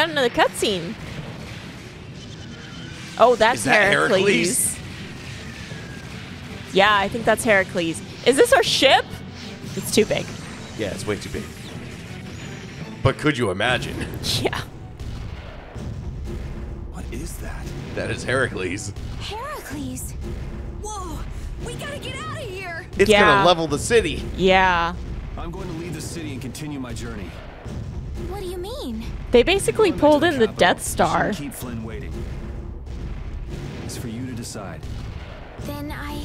Oh, we got another cutscene. Oh, that's Is that Heracles. Heracles? Yeah, I think that's Heracles. Is this our ship? It's too big. Yeah, it's way too big. But could you imagine? Yeah. What is that? That is Heracles. Heracles! Whoa! We gotta get out of here! It's Yeah. gonna level the city. Yeah. I'm going to leave the city and continue my journey. What do you mean? They basically pulled in the capital, Death Star. Keep Flynn waiting. It's for you to decide. Then I.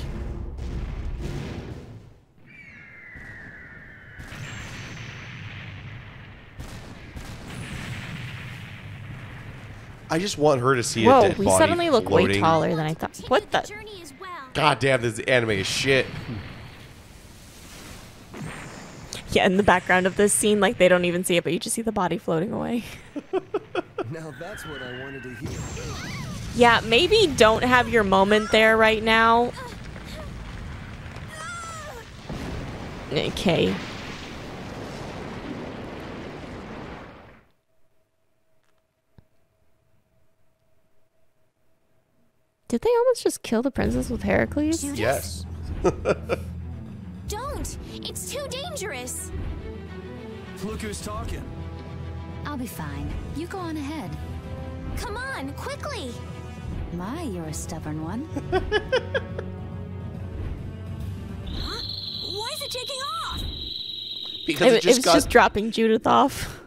I just want her to see a Whoa, dead we body suddenly look way taller than I thought. What the? journey as well. God damn, this anime is shit. Yeah, in the background of this scene, like they don't even see it, but you just see the body floating away. Now that's what I wanted to hear. Yeah, maybe don't have your moment there right now. Okay. Did they almost just kill the princess with Heracles? Yes. Don't! It's too dangerous! Look who's talking. I'll be fine. You go on ahead. Come on, quickly! My, you're a stubborn one. Why is it taking off? Because It, it, it just was got. just dropping Judith off.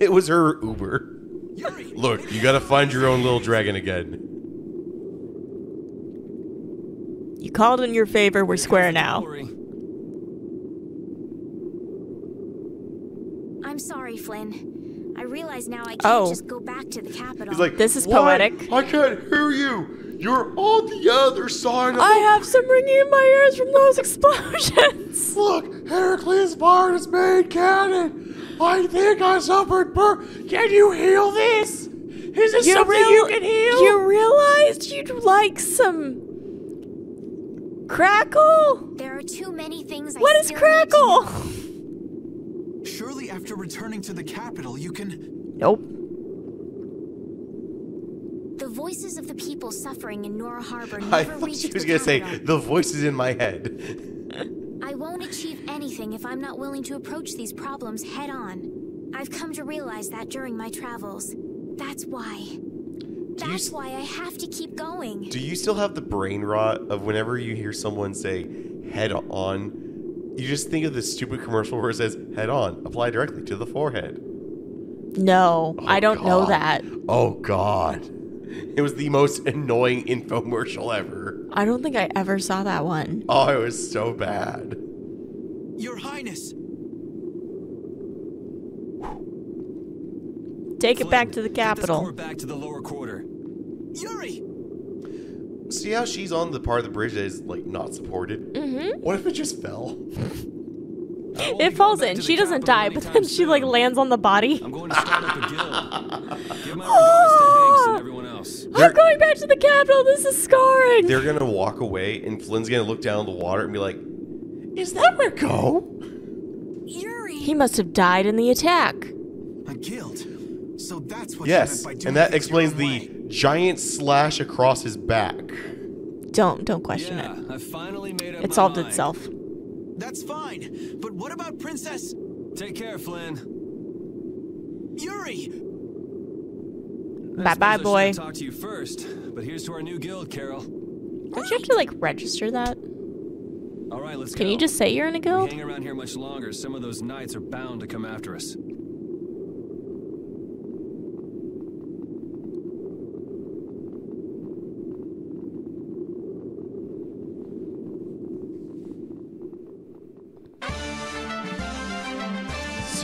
it was her Uber. Look, you gotta find your own little dragon again. You called in your favor. We're square now. I'm sorry, Flynn. I realize now I can't Oh. just go back to the capital. He's like, This is "What? poetic." I can't hear you. You're on the other side of I have some ringing in my ears from those explosions. Look, Heracles fired his main cannon. I think I suffered burn. Can you heal this? Is this something real- you can heal? You realized you'd like some crackle? there are too many things I What is still need to crackle? Surely after returning to the capital, you can. Nope. The voices of the people suffering in Nor Harbor never I never thought reached she was the gonna say the voices in my head. I won't achieve anything if I'm not willing to approach these problems head on. I've come to realize that during my travels. That's why. You That's s- why I have to keep going. Do you still have the brain rot of whenever you hear someone say head on, you just think of this stupid commercial where it says head on, apply directly to the forehead? No, oh, I don't know that. Oh god. It was the most annoying infomercial ever. I don't think I ever saw that one. Oh, it was so bad. Your Highness! Take it back to the Flynn, get this capital. back to the lower quarter. Yuri! See how she's on the part of the bridge that is like not supported? Mm-hmm. What if it just fell? I won't be It falls in. She doesn't die, but anytime then she like lands on the body. I'm going to start up a guild. Give my regards to Hanks and everyone else. I'm going back to the capital. This is scarring. They're gonna walk away, and Flynn's gonna look down the water and be like, "Is that Ragou?" Yuri! He must have died in the attack. A guild. So that's what Yes, by doing and that explains the way. giant slash across his back. Don't don't question Yeah, it. I finally made up It solved mind. itself. That's fine. But what about Princess Take care, Flynn. Yuri? Bye bye, boy. should have talked to you first, but here's to our new guild, Karol. Don't you have to like register that? All right, let's Can go. you just say you're in a We guild? hang around here much longer, some of those knights are bound to come after us.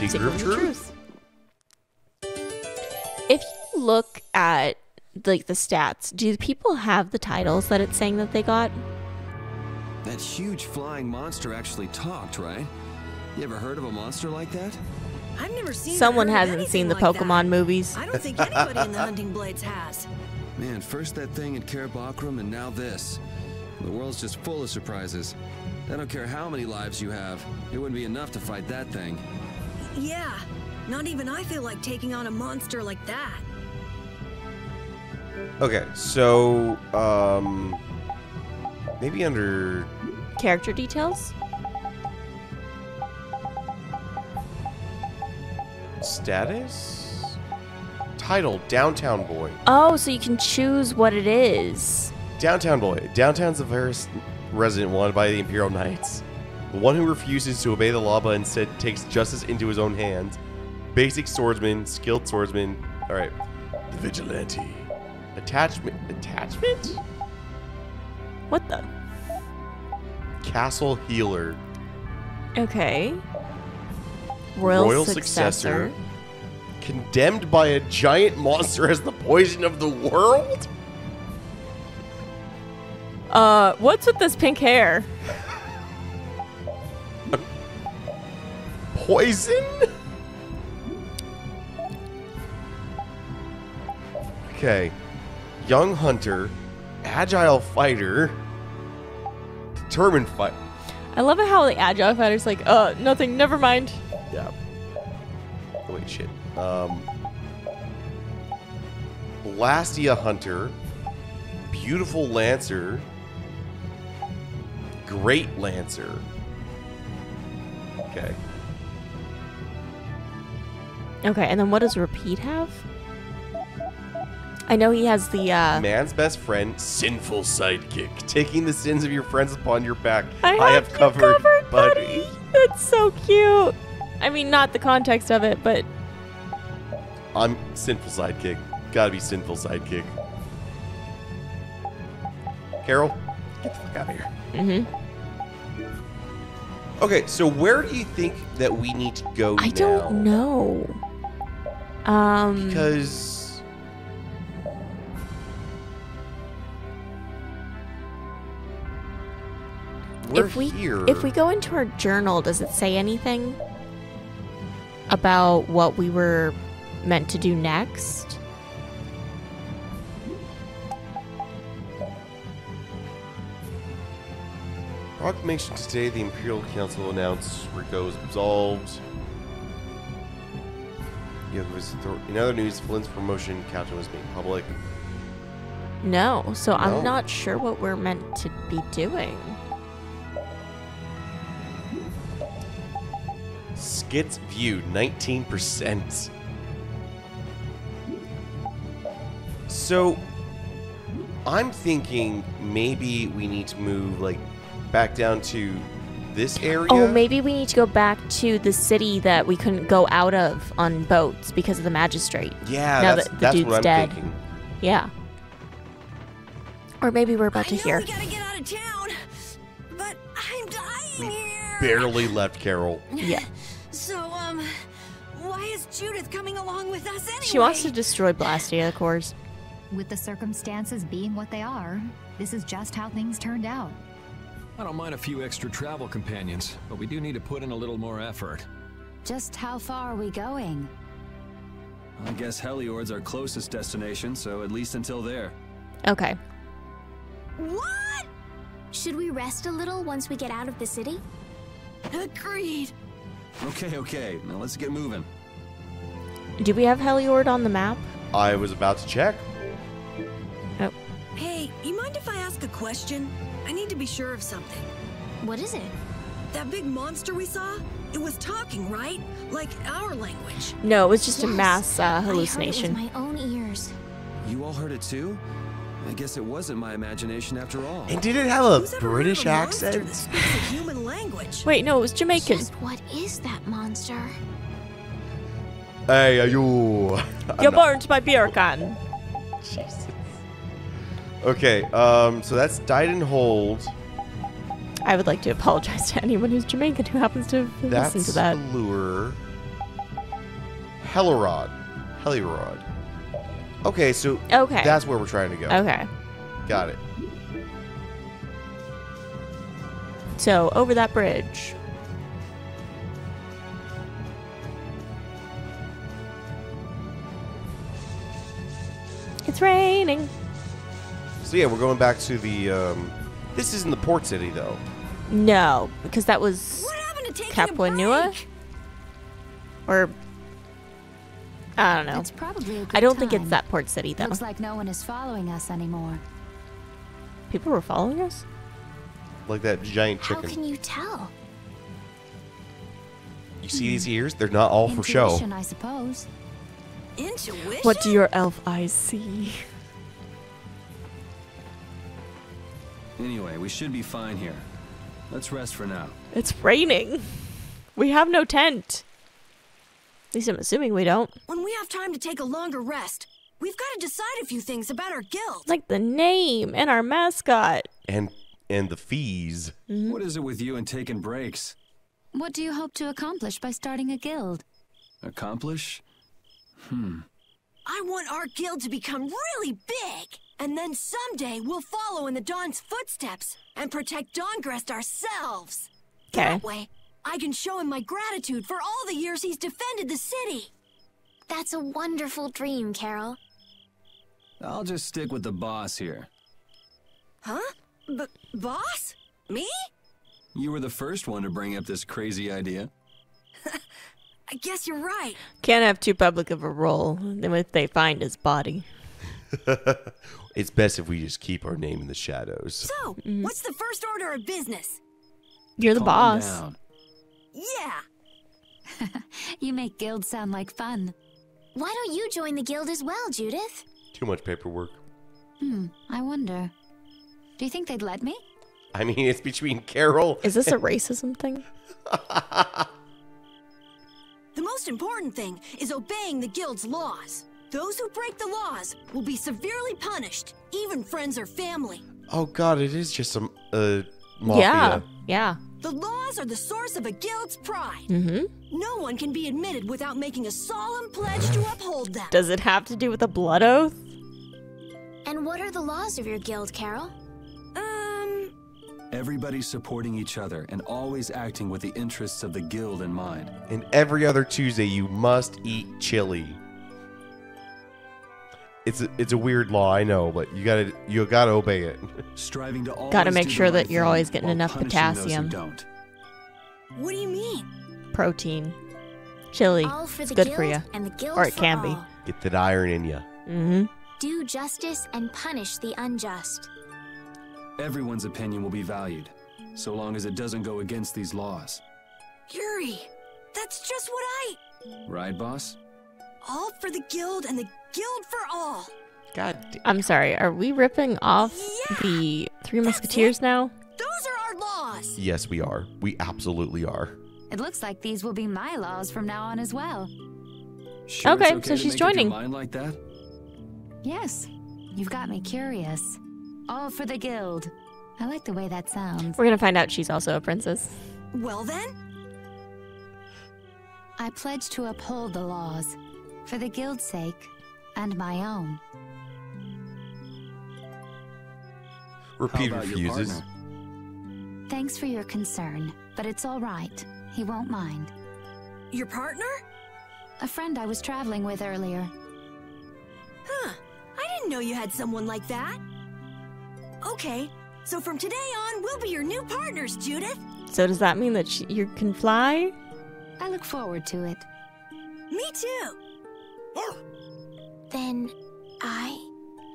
Secret of truth. If you look at like the stats, do people have the titles that it's saying that they got? That huge flying monster actually talked, right? You ever heard of a monster like that? I've never seen. Someone hasn't seen the like that. Pokemon movies. I don't think anybody in the Hunting Blades has. Man, first that thing at Caer Bocram and now this. The world's just full of surprises. I don't care how many lives you have, it wouldn't be enough to fight that thing. Yeah, Not even I feel like taking on a monster like that. Okay, so um, maybe under Character details? status title Downtown Boy. Oh, so you can choose what it is. Downtown Boy. Downtown's the first resident wanted by the Imperial Knights. The one who refuses to obey the law but instead takes justice into his own hands. Basic swordsman, skilled swordsman. All right. The vigilante. Attachment. Attachment? What the? Castle healer. Okay. Royal, Royal successor. successor. Condemned by a giant monster as the poison of the world? Uh, what's with this pink hair? Poison? Okay. Young hunter, agile fighter, determined fight. I love it how the agile fighter's like, uh, nothing, never mind. Yeah. Oh, wait, shit. Um, Blastia hunter, beautiful lancer, great lancer. Okay. Okay, and then what does Repede have? I know he has the uh Man's best friend, sinful sidekick, taking the sins of your friends upon your back. I have, you covered, buddy. That's so cute. I mean, not the context of it, but I'm sinful sidekick. Gotta be sinful sidekick. Karol, get the fuck out of here. Mm-hmm. Okay, so where do you think that we need to go I now? don't know. Um Because we're if we here. if we go into our journal, does it say anything about what we were meant to do next? Proclamation today, the Imperial Council announced Ragou is absolved. In other news, Flynn's promotion captain was made public. No, so No. I'm not sure what we're meant to be doing. Skits viewed 19%. So I'm thinking maybe we need to move like back down to this area. Oh, maybe we need to go back to the city that we couldn't go out of on boats because of the magistrate. Yeah, now that's, that the that's dude's what I'm dead. thinking. Yeah. Or maybe we're about I to hear. we gotta get out of town, but I'm dying here. Barely left Karol. Yeah. So, um, why is Judith coming along with us anyway? She wants to destroy Blastia, of course. With the circumstances being what they are, this is just how things turned out. I don't mind a few extra travel companions, but we do need to put in a little more effort. Just how far are we going? I guess Heliord's our closest destination, so at least until there. Okay. What? Should we rest a little once we get out of the city? Agreed. Okay, okay, now let's get moving. Do we have Heliord on the map? I was about to check. Oh. Hey, you mind if I ask a question? I need to be sure of something. What is it? That big monster we saw? It was talking, right? Like our language. No, it was just a mass uh, I heard it hallucination. with my own ears. You all heard it too? I guess it wasn't my imagination after all. And did it have a Who's ever heard of British a accent? a human language. Wait, no, it was Jamaican. Just what is that monster? Hey, are you? You're burnt by beer can. Jesus. Okay, um, so that's died and hold. I would like to apologize to anyone who's Jamaican who happens to have That's listened to that. the lure. Heliord. Heliord. Okay, so Okay. that's where we're trying to go. Okay. Got it. So over that bridge. It's raining. So yeah, we're going back to the. Um, this isn't the port city though. No, because that was What happened to taking Capua a Nua? or I don't know. It's probably a good I don't think it's that port city though. Looks like no one is following us anymore. People were following us. Like that giant chicken. How chicken. can you tell? You see these ears? They're not all for show. Intuition, I suppose. Intuition? What do your elf eyes see? Anyway, we should be fine here. Let's rest for now. It's raining. We have no tent. At least I'm assuming we don't. When we have time to take a longer rest, we've got to decide a few things about our guild. Like the name and our mascot. And and the fees. What is it with you and taking breaks? What do you hope to accomplish by starting a guild? Accomplish? Hmm. I want our guild to become really big. And then someday we'll follow in the Don's footsteps and protect Dahngrest ourselves. Okay. That way, I can show him my gratitude for all the years he's defended the city. That's a wonderful dream, Karol. I'll just stick with the boss here. Huh? B- boss? Me? You were the first one to bring up this crazy idea. I guess you're right. Can't have too public of a role Then if they find his body. It's best if we just keep our name in the shadows. So, what's the first order of business? You're the Calm boss. down. Yeah. You make guilds sound like fun. Why don't you join the guild as well, Judith? Too much paperwork. Hmm, I wonder. Do you think they'd let me? I mean, it's between Karol. Is this a racism thing? The most important thing is obeying the guild's laws. Those who break the laws will be severely punished, even friends or family. Oh God, it is just some uh mafia. Yeah. Yeah. The laws are the source of a guild's pride. Mm-hmm. No one can be admitted without making a solemn pledge to uphold them. Does it have to do with a blood oath? And what are the laws of your guild, Karol? Um, Everybody supporting each other and always acting with the interests of the guild in mind. And every other Tuesday, you must eat chili. It's a, it's a weird law, I know, but you gotta you gotta obey it. Striving to always Gotta make sure that you're always getting enough punishing those who potassium. don't. what do you mean? Protein. Chili. For it's good for you. and the guild Or it for can be. Get that iron in you. Mm-hmm. Do justice and punish the unjust. Everyone's opinion will be valued, so long as it doesn't go against these laws. Yuri, that's just what I. Right, boss? All for the guild and the guild for all. God damn. I'm sorry. Are we ripping off Yeah, the Three Musketeers now? Those are our laws. Yes, we are. We absolutely are. It looks like these will be my laws from now on as well. Sure Okay, okay so she's make up your joining. mind like that? Yes, you've got me curious. All for the guild. I like the way that sounds. We're gonna find out she's also a princess. Well then, I pledge to uphold the laws for the guild's sake and my own. Repede How about your refuses. Thanks for your concern, but it's all right. He won't mind. your partner? A friend I was traveling with earlier. Huh. I didn't know you had someone like that. Okay, so from today on, we'll be your new partners, Judith. So does that mean that she, you can fly? I look forward to it. Me too. Then I.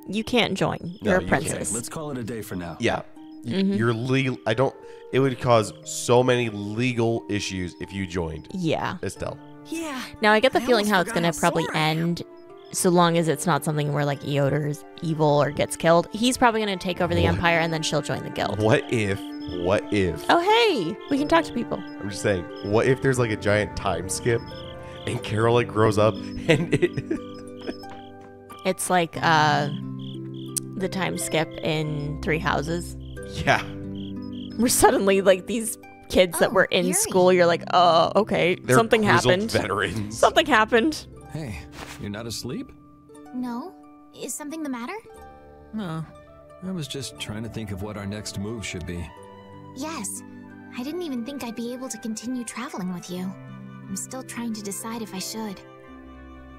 You can't join. No, You're a you can't. princess. Let's call it a day for now. Yeah. Y- Mm-hmm. You're legal. I don't. It would cause so many legal issues if you joined Yeah. Estelle. Yeah. Now I get the I feeling how it's gonna probably sore end, so long as it's not something where like Ioder is evil or gets killed. He's probably gonna take over the What? empire and then she'll join the guild. What if? What if? Oh hey, we can talk to people. I'm just saying. What if there's like a giant time skip, and Karol like grows up and it. It's like uh, the time skip in Three Houses, yeah. We're suddenly like these kids that Oh, were in Yuri. school, you're like, oh okay, They're something happened. Veterans. Something happened. Hey, you're not asleep? No? Is something the matter? No. I was just trying to think of what our next move should be. Yes. I didn't even think I'd be able to continue traveling with you. I'm still trying to decide if I should.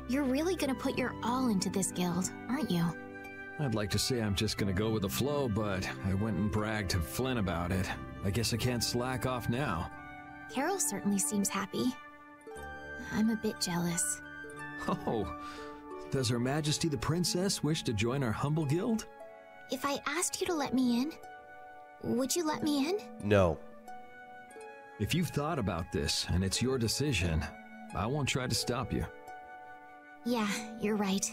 You're really gonna put your all into this guild, aren't you? I'd like to say I'm just gonna go with the flow, but I went and bragged to Flynn about it. I guess I can't slack off now. Karol certainly seems happy. I'm a bit jealous. Oh, does Her Majesty the Princess wish to join our humble guild? If I asked you to let me in, would you let me in? No. If you've thought about this and it's your decision, I won't try to stop you. Yeah, you're right.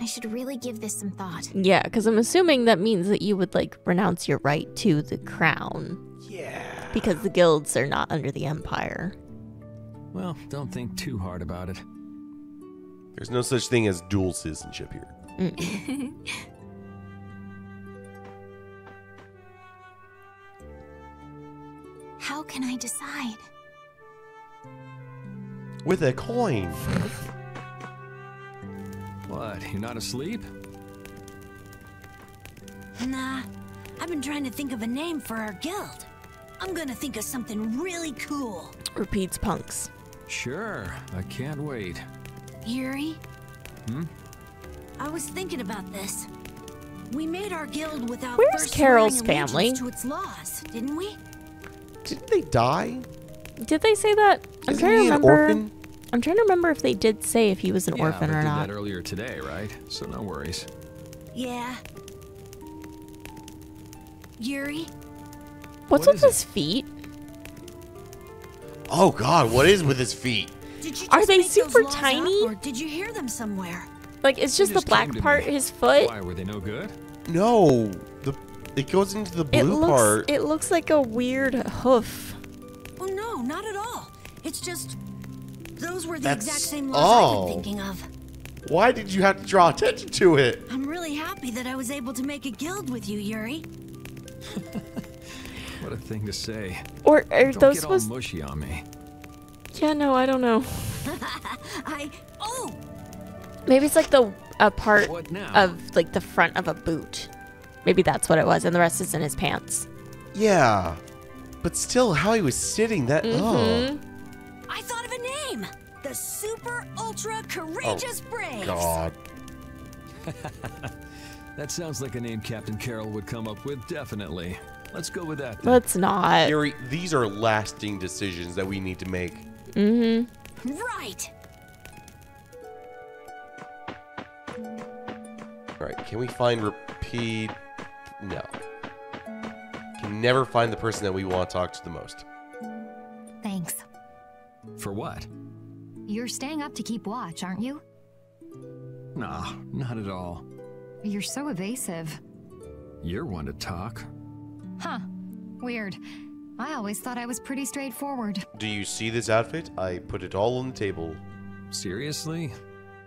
I should really give this some thought. Yeah, because I'm assuming that means that you would like renounce your right to the crown. Yeah. Because the guilds are not under the empire. Well, don't think too hard about it. There's no such thing as dual citizenship here. Mm. How can I decide? With a coin. What, you're not asleep? Nah, I've been trying to think of a name for our guild. I'm gonna think of something really cool. Repeats punks. Sure, I can't wait. Yuri? Hmm? I was thinking about this. We made our guild without Where's first Karol's allegiance family? to its laws, didn't we? Didn't they die? Did they say that? I'm Isn't trying to he an remember. orphan? I'm trying to remember if they did say if he was an yeah, orphan but or did not. that earlier today, right? So no worries. Yeah. Yuri? What's What with is it? his feet? Oh god, what is with his feet? Did you Are they super laws up, tiny? or did you hear them somewhere? Like it's They just the black part, me. his foot. Why, were they no good? No. The it goes into the blue It looks part. it looks like a weird hoof. Oh no, not at all. It's just those were the That's exact same laws all. I've been thinking of. Why did you have to draw attention to it? I'm really happy that I was able to make a guild with you, Yuri. What a thing to say. Or are Don't those get supposed all mushy on me. Yeah, no, I don't know. I oh Maybe it's like the a part of like the front of a boot. Maybe that's what it was, and the rest is in his pants. Yeah. But still, how he was sitting that. Mm-hmm. Oh. I thought of a name. The Super Ultra Courageous Braves. God. That sounds like a name Captain Karol would come up with, definitely. Let's go with that. then. Let's not. Yuri, these are lasting decisions that we need to make. Mm-hmm. Right. Alright, can we find Repede? No. Can never find the person that we want to talk to the most. Thanks. For what? You're staying up to keep watch, aren't you? Nah, not at all. You're so evasive. You're one to talk. Huh. Weird. I always thought I was pretty straightforward. Do you see this outfit? I put it all on the table. Seriously?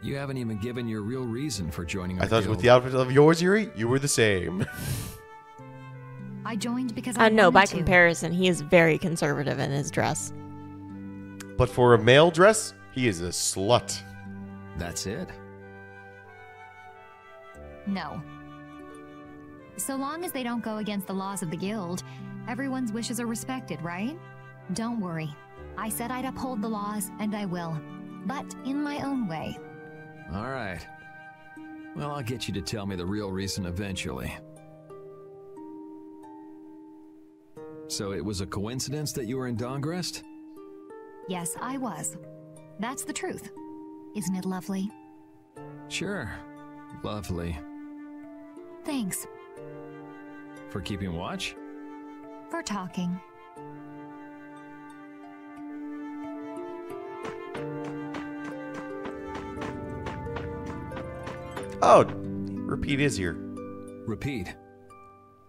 You haven't even given your real reason for joining our I thought guild. with the outfit of yours, Yuri, you were the same. I joined because I Uh, no, by to. comparison, he is very conservative in his dress. But for a male dress, he is a slut. That's it? No. So long as they don't go against the laws of the guild, everyone's wishes are respected, right? Don't worry. I said I'd uphold the laws, and I will. But in my own way. All right. Well, I'll get you to tell me the real reason eventually. So it was a coincidence that you were in Dahngrest? Yes, I was. That's the truth. Isn't it lovely? Sure. Lovely. Thanks For keeping watch? for talking. Oh, Repede is here. Repede.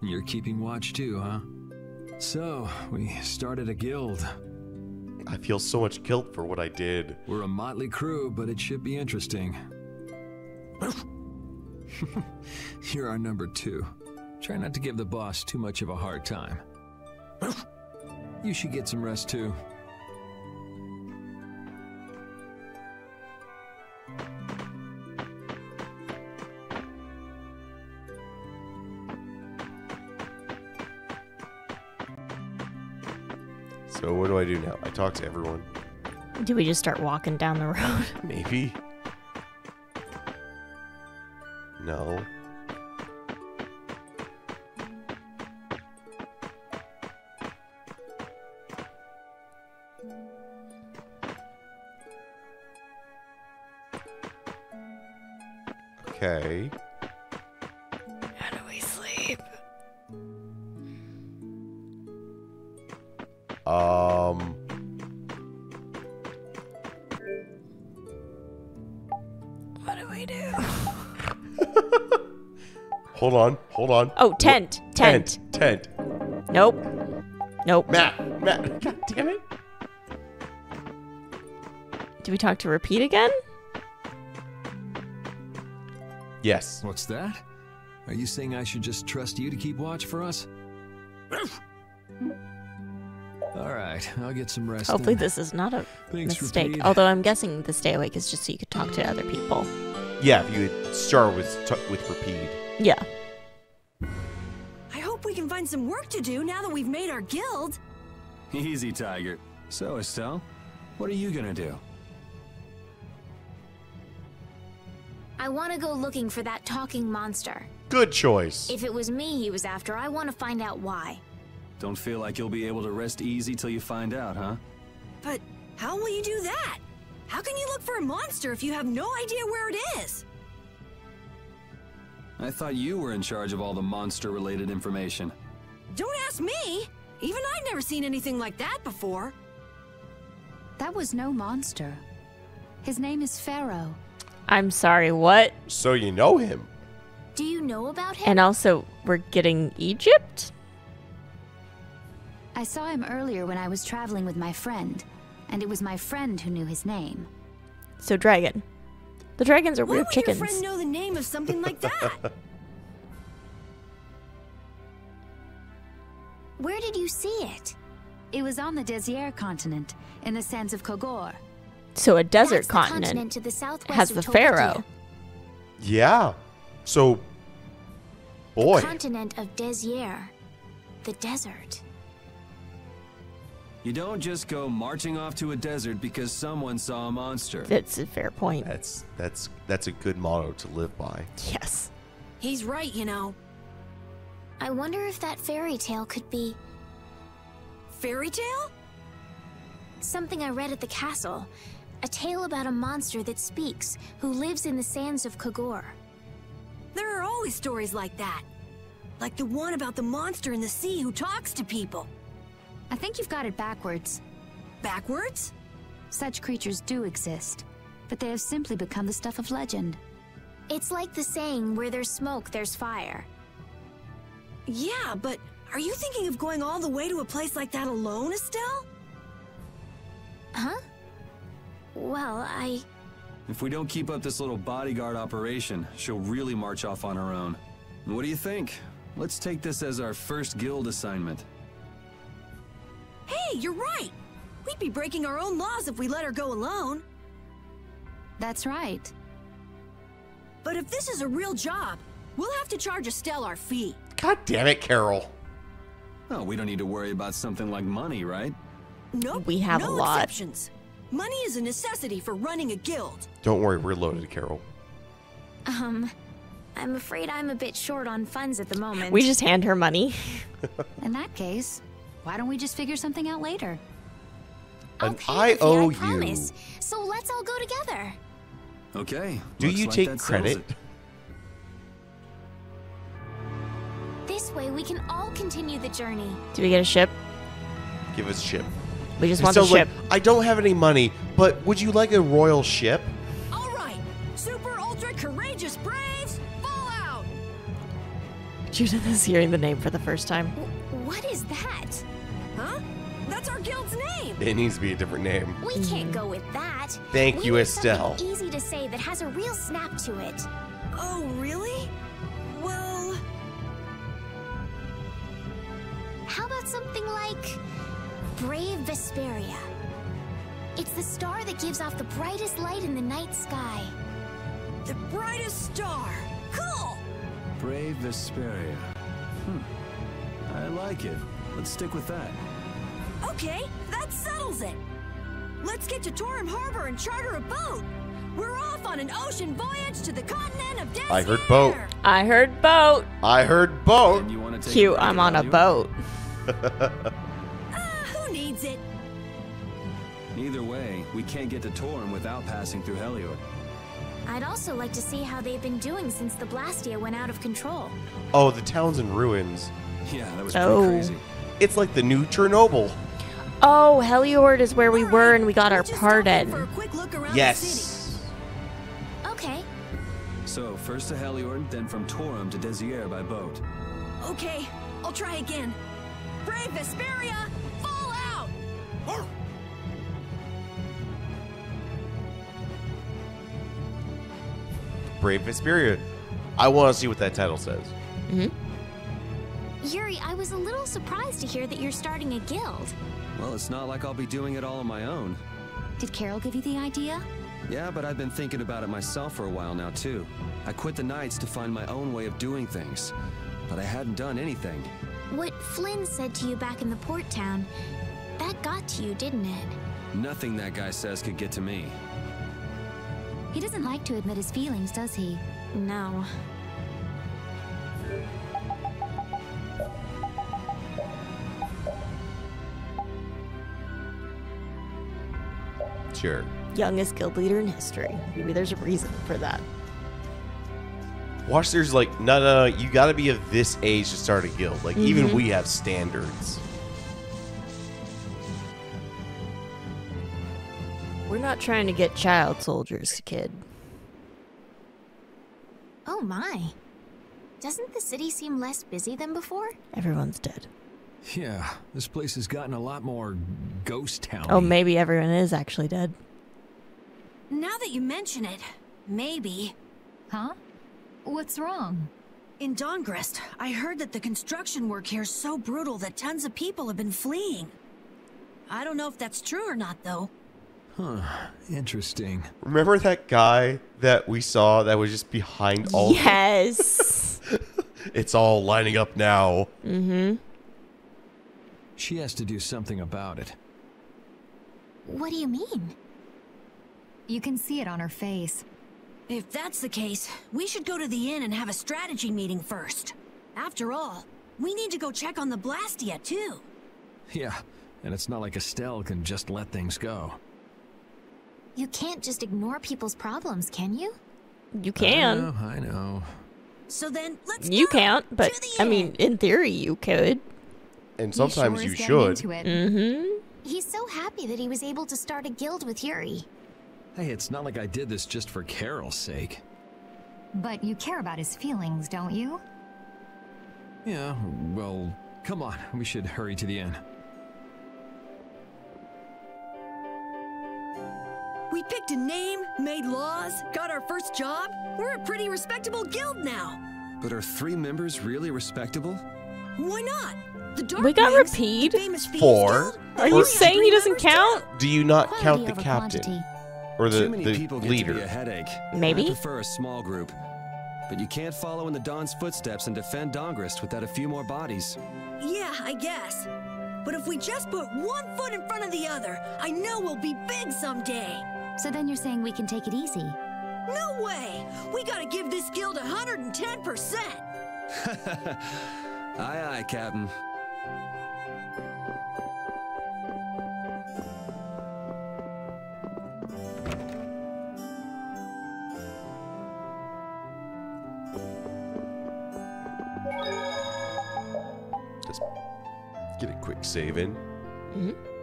You're keeping watch too, huh? So, we started a guild. I feel so much guilt for what I did. We're a motley crew, but it should be interesting. You're our number two. Try not to give the boss too much of a hard time. You should get some rest too. So what do I do now? I talk to everyone. Do we just start walking down the road? Maybe. No. Okay. Hold on. Hold on. Oh, tent. Tent. Tent. Nope. Nope. Matt. Matt. God damn it. Do we talk to Repede again? Yes. What's that? Are you saying I should just trust you to keep watch for us? All right, I'll get some rest. Hopefully, then. this is not a Thanks, mistake. Repede. Although I'm guessing the stay awake is just so you could talk to other people. Yeah. If you would start with t- with Repede. Yeah. Find some work to do now that we've made our guild. Easy, Tiger. So, Estelle, what are you gonna do? I want to go looking for that talking monster. Good choice. If it was me he was after, I want to find out why. Don't feel like you'll be able to rest easy till you find out, huh? But how will you do that? How can you look for a monster if you have no idea where it is? I thought you were in charge of all the monster-related information. Don't ask me! Even I've never seen anything like that before. That was no monster. His name is Phaeroh. I'm sorry, what? So you know him. Do you know about him? And also, we're getting Egypt? I saw him earlier when I was traveling with my friend, and it was my friend who knew his name. So, dragon. The dragons are Why weird would chickens. your friend know the name of something like that? Where did you see it? It was on the Desier continent, in the sands of Kogorh. So, a desert That's the continent, continent to the southwest has the Tolkien. pharaoh. Yeah. So. Boy. Continent of Desier. The desert. You don't just go marching off to a desert because someone saw a monster. That's a fair point. That's that's that's a good motto to live by. Yes. He's right, you know. I wonder if that fairy tale could be Fairy tale? something I read at the castle. A tale about a monster that speaks, who lives in the sands of Kogorh. There are always stories like that. Like the one about the monster in the sea who talks to people. I think you've got it backwards. Backwards? Such creatures do exist, but they have simply become the stuff of legend. It's like the saying, where there's smoke, there's fire. Yeah, but are you thinking of going all the way to a place like that alone, Estelle? Huh? Well, I. If we don't keep up this little bodyguard operation, she'll really march off on her own. What do you think? Let's take this as our first guild assignment. Hey, you're right. We'd be breaking our own laws if we let her go alone. That's right. But if this is a real job, we'll have to charge Estelle our fee. God damn it, Karol. Oh, we don't need to worry about something like money, right? Nope. We have no a lot. exceptions. Money is a necessity for running a guild. Don't worry, we're loaded, Karol. Um. I'm afraid I'm a bit short on funds at the moment. We just hand her money. In that case, why don't we just figure something out later? I'll An pay the fee, IOU. I promise. So let's all go together. Okay. Do looks you like take that settles credit? Way we can all continue the journey. Do we get a ship? Give us a ship. We just It want the sounds like, ship. I don't have any money, but would you like a royal ship? All right, super ultra courageous braves, fall out! Judith is hearing the name for the first time. W- what is that? Huh? That's our guild's name. It needs to be a different name. We can't go with that. Thank we you, Estelle. Easy to say that has a real snap to it. Oh, really? Something like Brave Vesperia? It's the star that gives off the brightest light in the night sky. the brightest star. Cool. Brave Vesperia. Hmm. I like it. Let's stick with that. Okay, that settles it. Let's get to Torim Harbor and charter a boat. We're off on an ocean voyage to the continent of Desier. I heard boat. I heard boat. I heard boat. You want to take Cute, I'm on a boat. Ah, who needs it? Either way, we can't get to Torim without passing through Heliord. I'd also like to see how they've been doing since the Blastia went out of control. Oh, the town's in ruins. Yeah, that was Oh. pretty crazy. It's like the new Chernobyl. Oh, Heliord is where we All were and we got our just part stop in in. for a quick look around the city. Yes. Okay, So, first to Heliord, then from Torim to Desier by boat. Okay, I'll try again. Brave Vesperia, fall out! Brave Vesperia. I want to see what that title says. Hmm. Yuri, I was a little surprised to hear that you're starting a guild. Well, it's not like I'll be doing it all on my own. Did Carol give you the idea? Yeah, but I've been thinking about it myself for a while now, too. I quit the Knights to find my own way of doing things. But I hadn't done anything. What Flynn said to you back in the port town, that got to you, didn't it? Nothing that guy says could get to me. He doesn't like to admit his feelings, does he? No. Sure. Youngest guild leader in history. Maybe there's a reason for that. Watch, there's like, no, no, no, you got to be of this age to start a guild. Like, even mm-hmm. we have standards. We're not trying to get child soldiers, kid. Oh my. Doesn't the city seem less busy than before? Everyone's dead. Yeah, this place has gotten a lot more ghost town. Oh, maybe everyone is actually dead. Now that you mention it, maybe. Huh? What's wrong? In Dahngrest, I heard that the construction work here is so brutal that tons of people have been fleeing. I don't know if that's true or not, though. Huh, interesting. Remember that guy that we saw that was just behind all? Yes. It's all lining up now. Mm-hmm. She has to do something about it. What do you mean? You can see it on her face. If that's the case, we should go to the inn and have a strategy meeting first. After all, we need to go check on the Blastia, too. Yeah, and it's not like Estelle can just let things go. You can't just ignore people's problems, can you? you I can. know, I know. So then, let's You go can't, but to the I inn. mean, in theory, you could. And He sure sometimes you should. Mm-hmm. He's so happy that he was able to start a guild with Yuri. Hey, it's not like I did this just for Karol's sake. But you care about his feelings, don't you? Yeah, well, come on. We should hurry to the inn. We picked a name, made laws, got our first job. We're a pretty respectable guild now. But are three members really respectable? Why not? The Dark We got Wings, Rapide. the famous Four. Are you saying he doesn't count? Do you not Quality count the captain quantity. Or the, Too many the people get to be a leader? headache. Maybe. I prefer a small group. But you can't follow in the Don's footsteps and defend Dahngrest without a few more bodies. Yeah, I guess. But if we just put one foot in front of the other, I know we'll be big someday. So then you're saying we can take it easy. No way! We gotta give this guild 110%! Aye, aye, Captain. Just get mm-hmm.